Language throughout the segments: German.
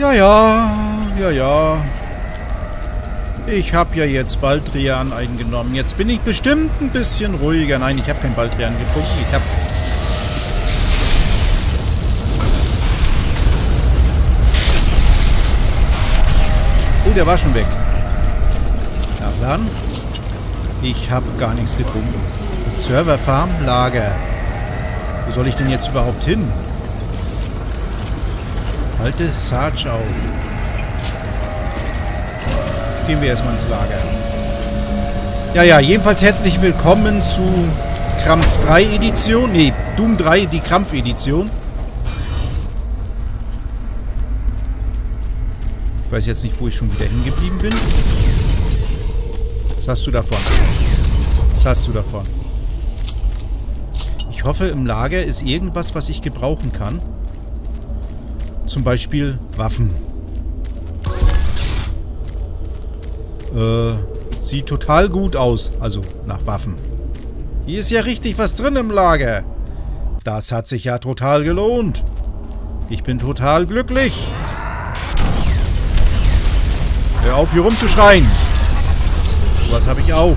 Ja, ja, ja, ja. Ich habe ja jetzt Baldrian eingenommen. Jetzt bin ich bestimmt ein bisschen ruhiger. Nein, ich habe kein Baldrian getrunken. Ich habe... Oh, der war schon weg. Nachladen. Ich habe gar nichts getrunken. Serverfarm, Lager. Wo soll ich denn jetzt überhaupt hin? Halte Sarge auf. Gehen wir erstmal ins Lager. Ja, ja, jedenfalls herzlich willkommen zu Krampf 3 Edition. Nee, Doom 3, die Krampf Edition. Ich weiß jetzt nicht, wo ich schon wieder hingeblieben bin. Was hast du davon? Was hast du davon? Ich hoffe, im Lager ist irgendwas, was ich gebrauchen kann. Zum Beispiel Waffen. Äh, sieht total gut aus. Also, nach Waffen. Hier ist ja richtig was drin im Lager. Das hat sich ja total gelohnt. Ich bin total glücklich. Hör auf, hier rumzuschreien. Was habe ich auch.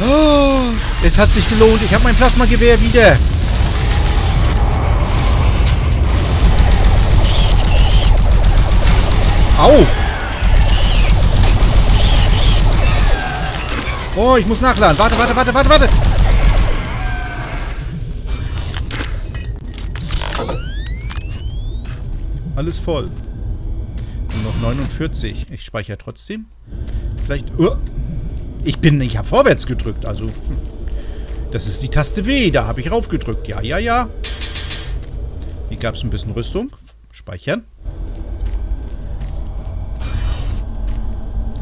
Oh, es hat sich gelohnt. Ich habe mein Plasmagewehr wieder. Au! Oh, ich muss nachladen. Warte, warte, warte, warte, warte. Alles voll. Nur noch 49. Ich speichere trotzdem. Vielleicht... Uh, ich bin... Ich habe vorwärts gedrückt. Also... Das ist die Taste W. Da habe ich raufgedrückt. Ja, ja, ja. Hier gab es ein bisschen Rüstung. Speichern.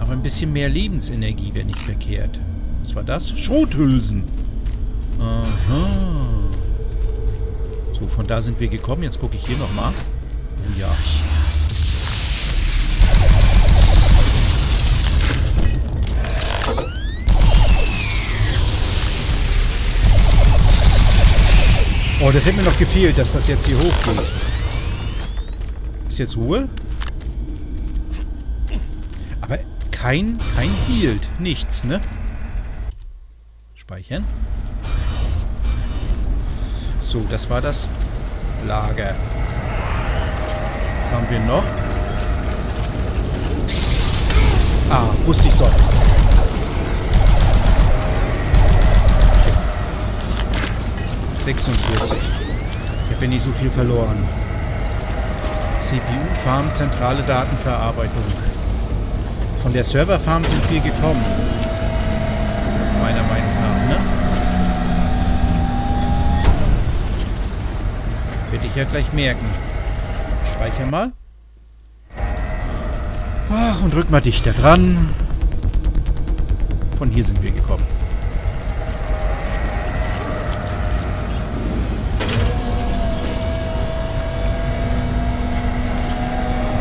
Aber ein bisschen mehr Lebensenergie wäre nicht verkehrt. Was war das? Schrothülsen. Aha. So, von da sind wir gekommen. Jetzt gucke ich hier nochmal. Oh ja. Oh, das hätte mir noch gefehlt, dass das jetzt hier hochgeht. Ist jetzt Ruhe? Aber kein, kein Healed. Nichts, ne? Speichern. So, das war das Lager. Was haben wir noch? Ah, wusste ich so. 46. Ich habe ja nicht so viel verloren. CPU, Farm, zentrale Datenverarbeitung. Von der Serverfarm sind wir gekommen. Meiner Meinung nach, ne? Werde ich ja gleich merken. Speicher mal. Ach, und rück mal dichter dran. Von hier sind wir gekommen.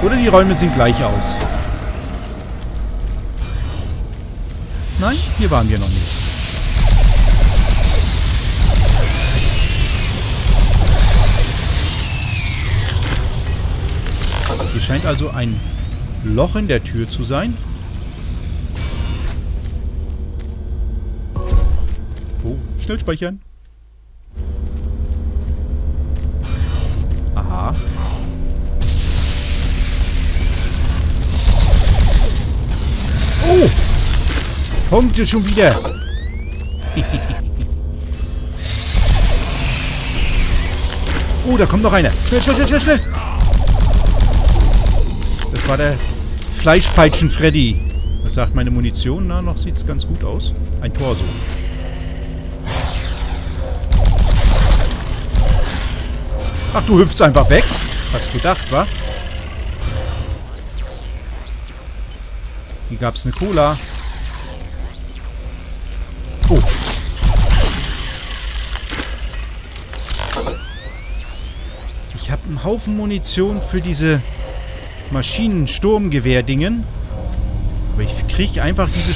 Oder die Räume sehen gleich aus. Nein, hier waren wir noch nicht. Hier scheint also ein Loch in der Tür zu sein. Oh, schnell speichern. Kommt ihr schon wieder? oh, da kommt noch einer. Schnell, schnell, schnell, schnell, schnell. Das war der Fleischpeitschen-Freddy. Was sagt meine Munition? Na, noch sieht es ganz gut aus. Ein Torso. Ach, du hüpfst einfach weg. Hast gedacht, wa? Hier gab es eine Cola. Haufen Munition für diese Maschinen-Sturmgewehr-Dingen. Aber ich kriege einfach dieses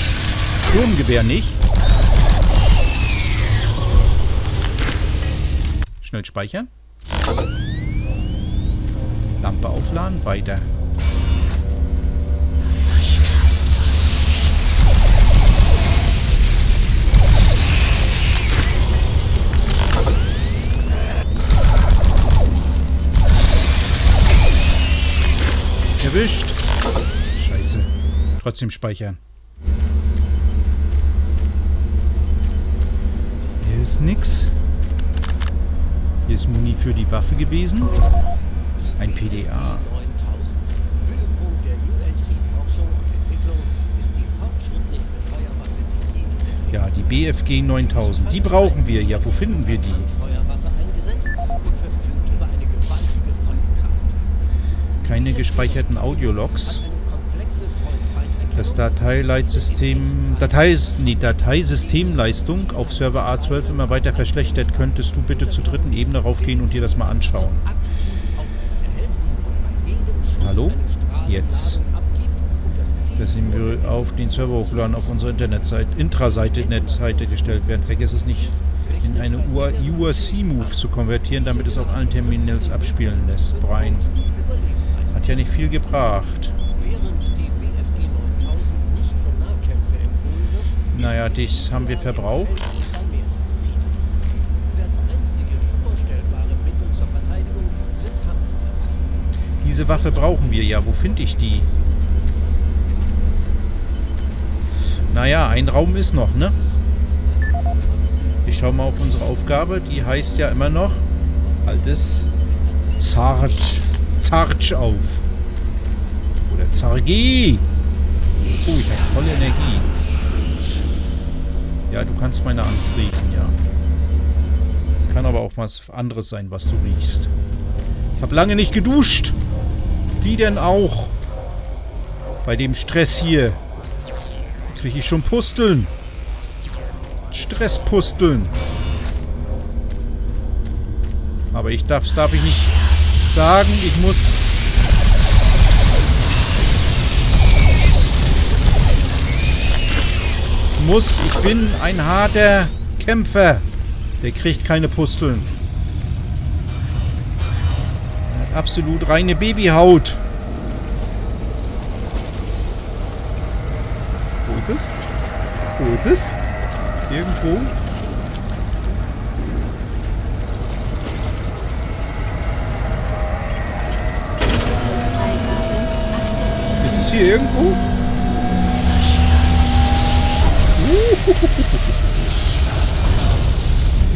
Sturmgewehr nicht. Schnell speichern. Lampe aufladen, weiter. Erwischt. Scheiße. Trotzdem speichern. Hier ist nix. Hier ist Muni für die Waffe gewesen. Ein PDA. Ja, die BFG 9000. Die brauchen wir. Ja, wo finden wir die? Keine gespeicherten Audiologs. Das Dateileitsystem, Datei, nee, Dateisystemleistung auf Server A12 immer weiter verschlechtert. Könntest du bitte zur dritten Ebene raufgehen und dir das mal anschauen? Hallo? Jetzt. Das wir auf den Server hochladen auf unsere Internetseite, Intraseite, Netseite gestellt werden. Vergiss es nicht, in eine URC-Move zu konvertieren, damit es auf allen Terminals abspielen lässt. Brian. Ja nicht viel gebracht. Naja, das haben wir verbraucht. Diese Waffe brauchen wir ja. Wo finde ich die? Naja, ein Raum ist noch, ne? Ich schaue mal auf unsere Aufgabe. Die heißt ja immer noch altes Sarge. Zarge auf. Oder Zargi. Oh, ich habe volle Energie. Ja, du kannst meine Angst riechen, ja. Es kann aber auch was anderes sein, was du riechst. Ich habe lange nicht geduscht. Wie denn auch? Bei dem Stress hier. Kriege ich schon Pusteln. Stresspusteln. Aber ich darf, darf ich nicht sagen. Ich muss... Muss, ich bin ein harter Kämpfer. Der kriegt keine Pusteln. Absolut reine Babyhaut. Wo ist es? Wo ist es? Irgendwo? Hier irgendwo?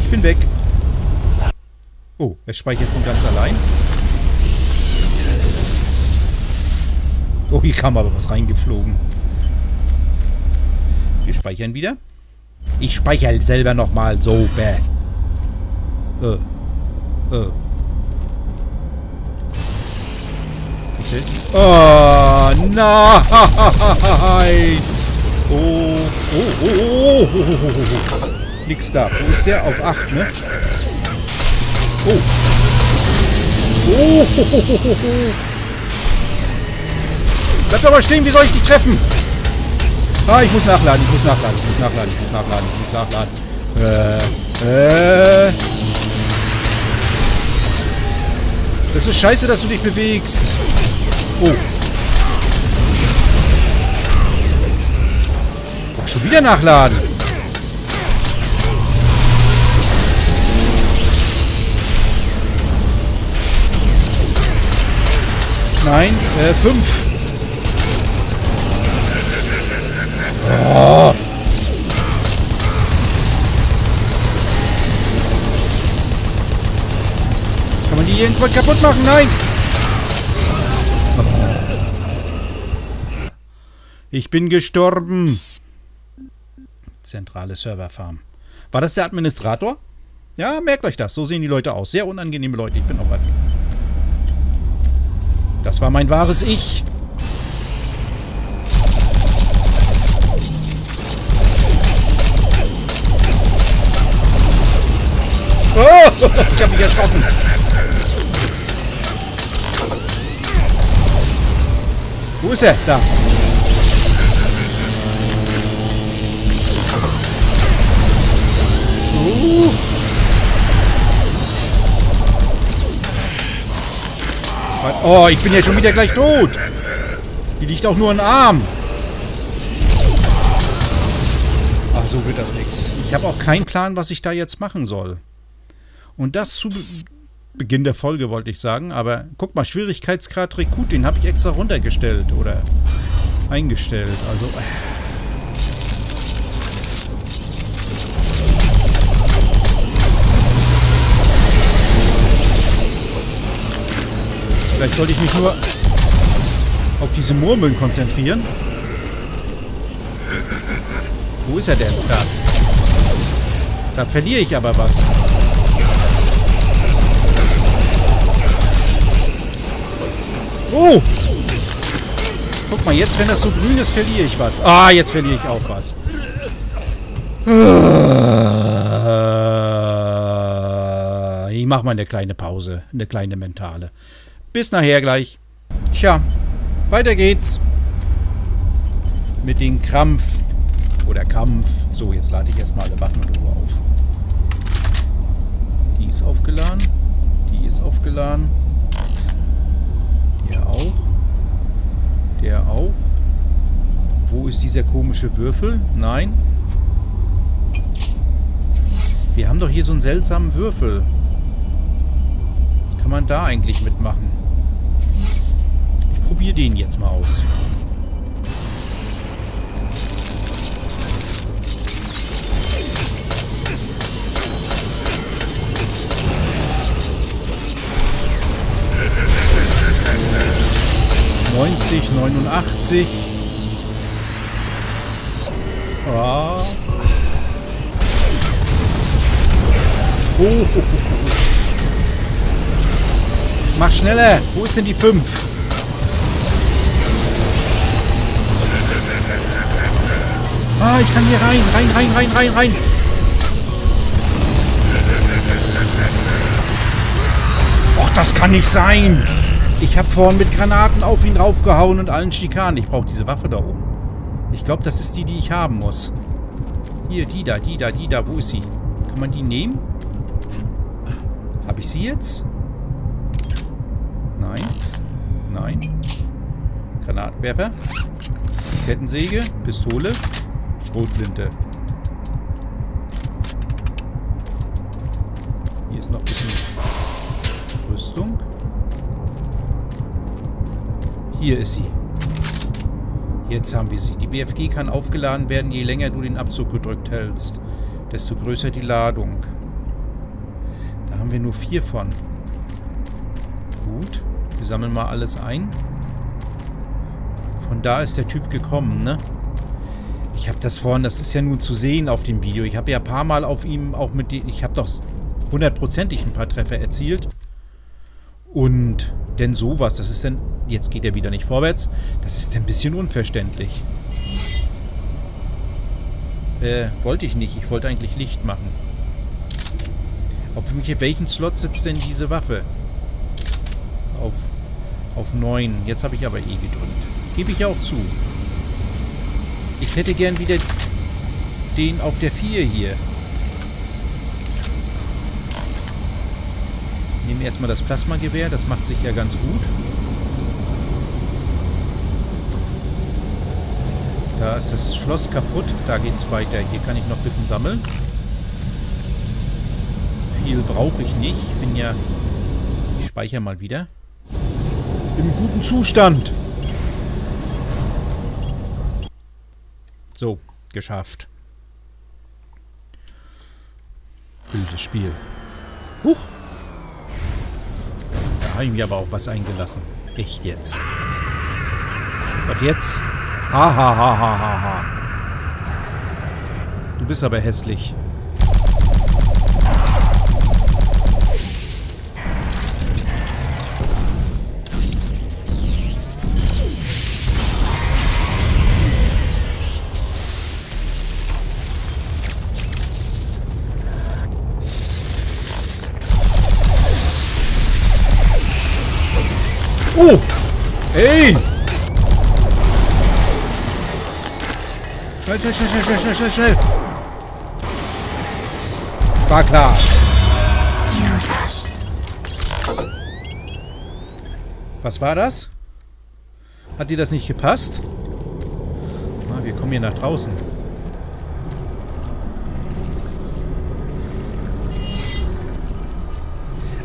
Ich bin weg. Oh, er speichert von ganz allein. Oh, hier kam aber was reingeflogen. Wir speichern wieder. Ich speichere selber nochmal so. Bäh. Äh. Äh. Okay. Oh, nein! Oh, oh, oh, oh, oh, oh, oh. Nix da. Wo ist der? Auf 8, ne? Oh. Oh, oh, oh, oh, oh. Bleib doch mal stehen, wie soll ich dich treffen? Ah, ich muss nachladen, ich muss nachladen, ich muss nachladen, ich muss nachladen, ich muss nachladen. Äh, äh. Das ist scheiße, dass du dich bewegst. Oh. Ach, schon wieder nachladen. Nein, äh, fünf. Oh. Kann man die irgendwann kaputt machen? Nein! Ich bin gestorben. Zentrale Serverfarm. War das der Administrator? Ja, merkt euch das. So sehen die Leute aus. Sehr unangenehme Leute. Ich bin auch Admin. Das war mein wahres Ich. Oh, ich hab mich erschrocken. Wo ist er? Da. Oh, ich bin ja schon wieder gleich tot. Hier liegt auch nur ein Arm. Ach, so wird das nichts. Ich habe auch keinen Plan, was ich da jetzt machen soll. Und das zu Beginn der Folge, wollte ich sagen. Aber guck mal, Schwierigkeitsgrad Rekrut, den habe ich extra runtergestellt oder eingestellt. Also... Äh. Vielleicht sollte ich mich nur auf diese Murmeln konzentrieren. Wo ist er denn? Da. Da verliere ich aber was. Oh! Guck mal, jetzt, wenn das so grün ist, verliere ich was. Ah, jetzt verliere ich auch was. Ich mache mal eine kleine Pause. Eine kleine mentale. Bis nachher gleich. Tja, weiter geht's. Mit dem Krampf. Oder Kampf. So, jetzt lade ich erstmal alle Waffenruhe auf. Die ist aufgeladen. Die ist aufgeladen. Der auch. Der auch. Wo ist dieser komische Würfel? Nein. Wir haben doch hier so einen seltsamen Würfel. Was kann man da eigentlich mitmachen? Probiere den jetzt mal aus. Neunzig, neunundachtzig. Ah. Oh, oh, oh, oh. Mach schneller. Wo ist denn die 5? Ah, ich kann hier rein. Rein, rein, rein, rein, rein. Och, das kann nicht sein. Ich habe vorhin mit Granaten auf ihn draufgehauen und allen Schikanen. Ich brauche diese Waffe da oben. Ich glaube, das ist die, die ich haben muss. Hier, die da, die da, die da. Wo ist sie? Kann man die nehmen? Habe ich sie jetzt? Nein. Nein. Granatwerfer. Kettensäge. Pistole. Schrotflinte. Hier ist noch ein bisschen Rüstung. Hier ist sie. Jetzt haben wir sie. Die BFG kann aufgeladen werden, je länger du den Abzug gedrückt hältst. Desto größer die Ladung. Da haben wir nur vier von. Gut. Wir sammeln mal alles ein. Von da ist der Typ gekommen, ne? Ich habe das vorhin, das ist ja nun zu sehen auf dem Video. Ich habe ja ein paar Mal auf ihm auch mit... Die, ich habe doch hundertprozentig ein paar Treffer erzielt. Und denn sowas, das ist denn... Jetzt geht er wieder nicht vorwärts. Das ist ein bisschen unverständlich. Äh, wollte ich nicht. Ich wollte eigentlich Licht machen. Auf welchen Slot sitzt denn diese Waffe? Auf, auf 9. Jetzt habe ich aber E gedrückt. Gebe ich auch zu. Ich hätte gern wieder den auf der 4 hier. Nehmen erstmal das Plasmagewehr, das macht sich ja ganz gut. Da ist das Schloss kaputt, da geht es weiter. Hier kann ich noch ein bisschen sammeln. Viel brauche ich nicht. Ich bin ja... Ich speichere mal wieder. Im guten Zustand. So, geschafft. Böses Spiel. Huch. Da habe ich mir aber auch was eingelassen. Echt jetzt. Und jetzt? Ha, ha, ha, ha, ha, ha. Du bist aber hässlich. Oh! Ey! Schnell, schnell, schnell, schnell, schnell, schnell, schnell. War klar. Was war das? Hat dir das nicht gepasst? Ah, wir kommen hier nach draußen.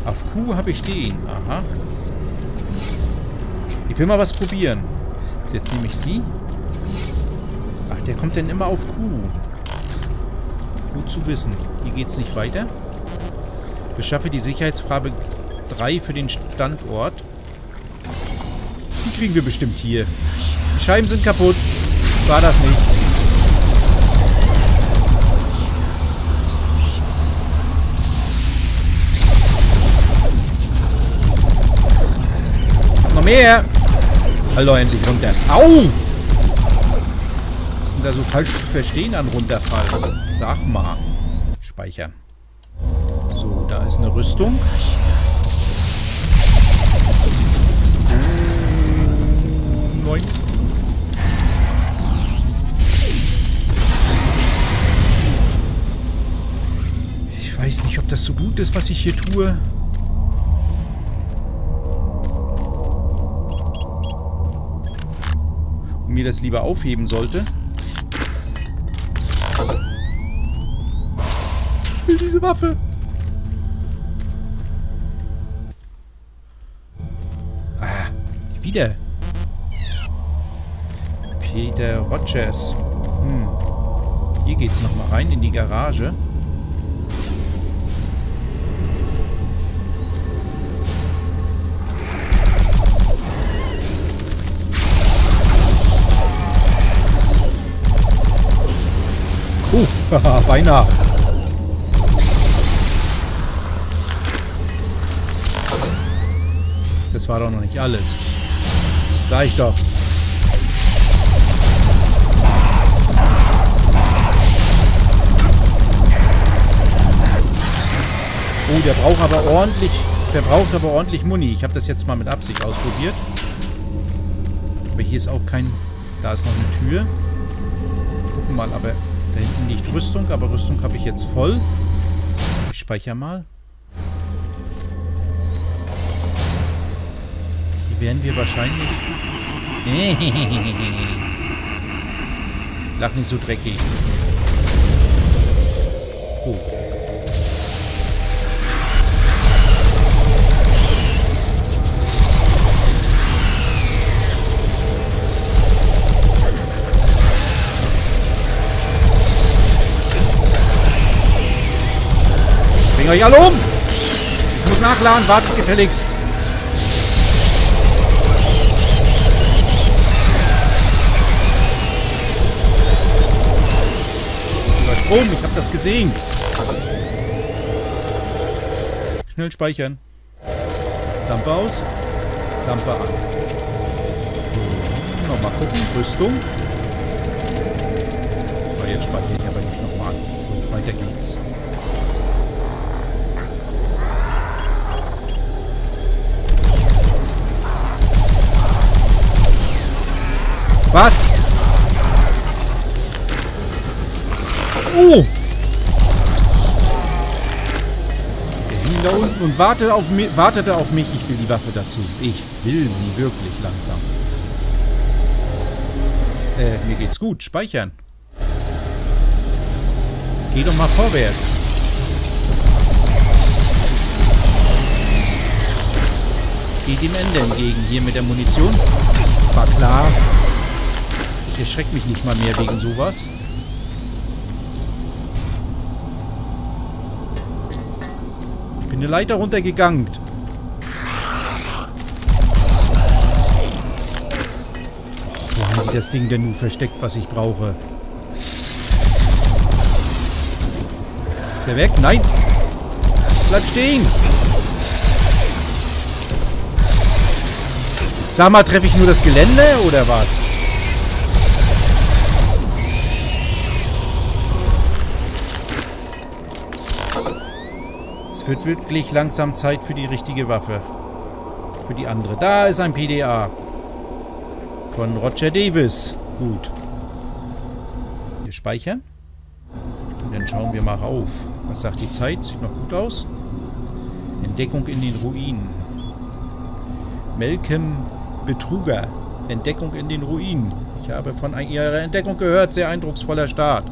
Auf Q habe ich den. Aha. Ich will mal was probieren. Jetzt nehme ich die. Ach, der kommt denn immer auf Q. Gut zu wissen. Hier geht es nicht weiter. Beschaffe die Sicherheitsfrage 3 für den Standort. Die kriegen wir bestimmt hier. Die Scheiben sind kaputt. War das nicht. Noch mehr. Hallo, endlich runter. Au! Was ist denn da so falsch zu verstehen an runterfallen? Sag mal. Speichern. So, da ist eine Rüstung. Neun. Ich weiß nicht, ob das so gut ist, was ich hier tue. Mir das lieber aufheben sollte. Ich will diese Waffe. Ah, wieder. Peter Rogers. Hm. Hier geht's nochmal rein in die Garage. Oh, haha, beinahe. Das war doch noch nicht alles. Gleich doch. Oh, der braucht aber ordentlich... Der braucht aber ordentlich Muni. Ich habe das jetzt mal mit Absicht ausprobiert. Aber hier ist auch kein... Da ist noch eine Tür. Gucken mal, aber da hinten liegt Rüstung. Aber Rüstung habe ich jetzt voll. Ich speichere mal. Hier werden wir wahrscheinlich... Lach nicht so dreckig. Oh. Euch alle um! Ich muss nachladen, wartet gefälligst. Strom, ich habe das gesehen. Schnell speichern. Lampe aus. Lampe an. So, nochmal gucken. Rüstung. So, jetzt speichere ich aber nicht nochmal. So, weiter geht's. Was? Oh! Der hing da unten und wartete auf, mi wartete auf mich. Ich will die Waffe dazu. Ich will sie wirklich langsam. Äh, mir geht's gut. Speichern. Geh doch mal vorwärts. Es geht dem Ende entgegen hier mit der Munition. War klar. Ich erschreckt mich nicht mal mehr wegen sowas. Ich bin eine Leiter runtergegangen. Wo haben die das Ding denn nun versteckt, was ich brauche? Ist er weg? Nein! Bleib stehen! Sag mal, treffe ich nur das Gelände oder was? Wird wirklich langsam Zeit für die richtige Waffe. Für die andere. Da ist ein PDA. Von Roger Davis. Gut. Wir speichern. Und dann schauen wir mal auf. Was sagt die Zeit? Sieht noch gut aus. Entdeckung in den Ruinen. Malcolm Betruger. Entdeckung in den Ruinen. Ich habe von ihrer Entdeckung gehört. Sehr eindrucksvoller Start.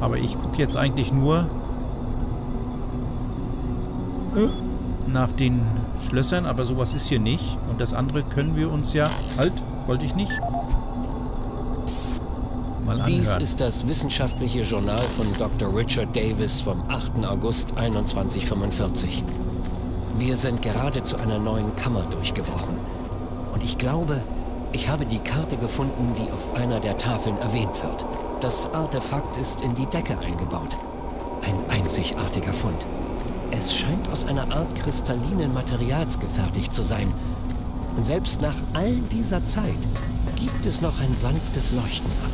Aber ich gucke jetzt eigentlich nur... nach den Schlössern, aber sowas ist hier nicht. Und das andere können wir uns ja... Halt, wollte ich nicht. Mal anhören. Dies ist das wissenschaftliche Journal von Dr. Richard Davis vom 8. August 2145. Wir sind gerade zu einer neuen Kammer durchgebrochen. Und ich glaube, ich habe die Karte gefunden, die auf einer der Tafeln erwähnt wird. Das Artefakt ist in die Decke eingebaut. Ein einzigartiger Fund. Es scheint aus einer Art kristallinen Materials gefertigt zu sein. Und selbst nach all dieser Zeit gibt es noch ein sanftes Leuchten ab.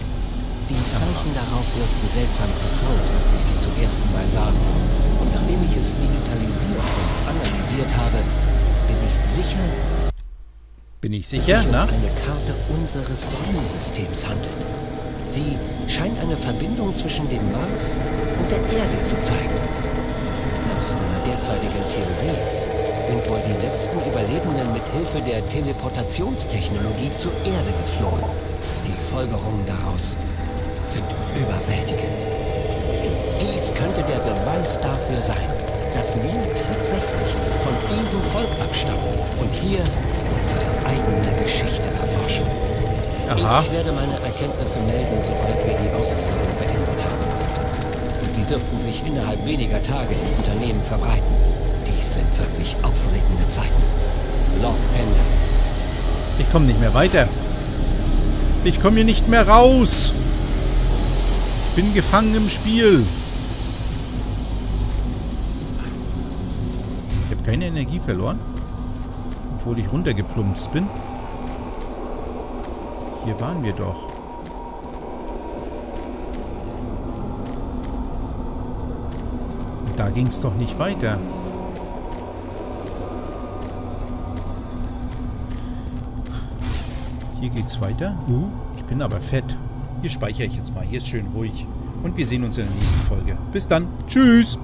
Die Zeichen darauf wirkten seltsam vertraut, als ich sie zum ersten Mal sah. Und nachdem ich es digitalisiert und analysiert habe, bin ich sicher, bin ich sicher, dass sich um eine Karte unseres Sonnensystems handelt. Sie scheint eine Verbindung zwischen dem Mars und der Erde zu zeigen. Derzeitigen Theorie sind wohl die letzten Überlebenden mit Hilfe der Teleportationstechnologie zur Erde geflohen. Die Folgerungen daraus sind überwältigend. Dies könnte der Beweis dafür sein, dass wir tatsächlich von diesem Volk abstammen und hier unsere eigene Geschichte erforschen. Aha. Ich werde meine Erkenntnisse melden, sobald wir die haben. Und sie dürften sich innerhalb weniger Tage im Unternehmen verbreiten. Dies sind wirklich aufregende Zeiten. Log Ende. Ich komme nicht mehr weiter. Ich komme hier nicht mehr raus. Bin gefangen im Spiel. Ich habe keine Energie verloren. Obwohl ich runtergeplumpst bin. Hier waren wir doch. Da ging es doch nicht weiter. Hier geht's weiter. Uh, ich bin aber fett. Hier speichere ich jetzt mal. Hier ist schön ruhig. Und wir sehen uns in der nächsten Folge. Bis dann. Tschüss.